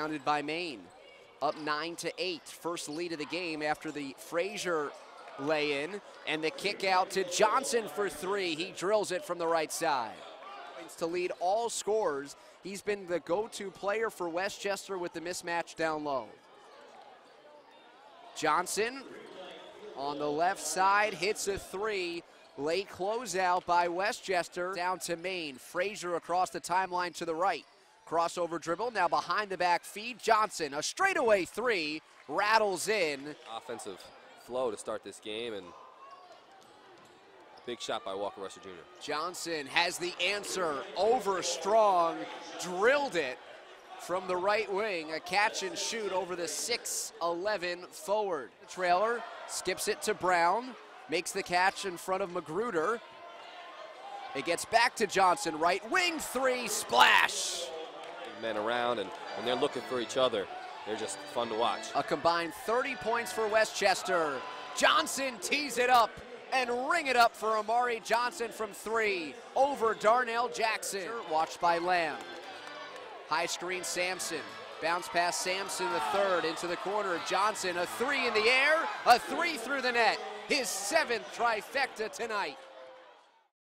rebounded by Maine. Up 9 to 8. First lead of the game after the Frazier lay in. And the kick out to Johnson for three. He drills it from the right side. To lead all scores, he's been the go to player for Westchester with the mismatch down low. Johnson on the left side hits a three. Late closeout by Westchester down to Maine. Frazier across the timeline to the right. Crossover dribble, now behind the back feed. Johnson, a straightaway three, rattles in. Offensive flow to start this game and big shot by Walker Russell Jr. Johnson has the answer over strong, drilled it from the right wing. A catch and shoot over the 6'11 forward. The trailer skips it to Brown, makes the catch in front of Magruder. It gets back to Johnson, right wing three, splash. Men around, and when they're looking for each other, they're just fun to watch. A combined 30 points for Westchester. Johnson tees it up and ring it up for Omari Johnson from three over Darnell Jackson. Watched by Lamb. High screen Sampson. Bounce pass Sampson the third into the corner. Johnson a three in the air, a three through the net. His seventh trifecta tonight.